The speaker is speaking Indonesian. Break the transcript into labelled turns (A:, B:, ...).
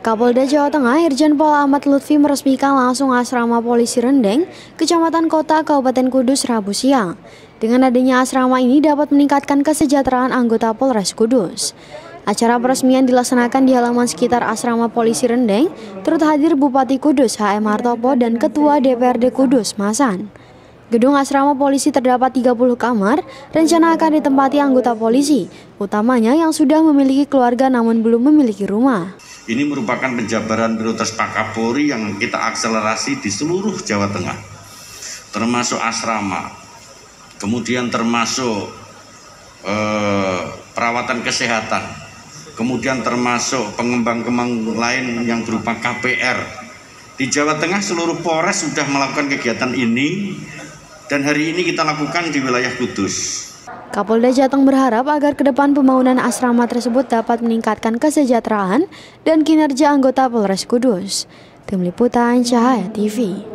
A: Kapolda Jawa Tengah Irjen Pol Ahmad Lutfi meresmikan langsung asrama polisi Rendeng, Kecamatan Kota Kabupaten Kudus Rabu siang. Dengan adanya asrama ini dapat meningkatkan kesejahteraan anggota Polres Kudus. Acara peresmian dilaksanakan di halaman sekitar asrama polisi Rendeng, turut hadir Bupati Kudus HM Hartopo dan Ketua DPRD Kudus Masan. Gedung asrama polisi terdapat 30 kamar, rencana akan ditempati anggota polisi, utamanya yang sudah memiliki keluarga namun belum memiliki rumah.
B: Ini merupakan penjabaran prioritas Pak Kapolri yang kita akselerasi di seluruh Jawa Tengah, termasuk asrama, kemudian termasuk eh, perawatan kesehatan, kemudian termasuk pengembang-kembang lain yang berupa KPR. Di Jawa Tengah seluruh Polres sudah melakukan kegiatan ini dan hari ini kita lakukan di wilayah Kudus.
A: Kapolda Jateng berharap agar ke depan pembangunan asrama tersebut dapat meningkatkan kesejahteraan dan kinerja anggota Polres Kudus. Tim Liputan Cahaya TV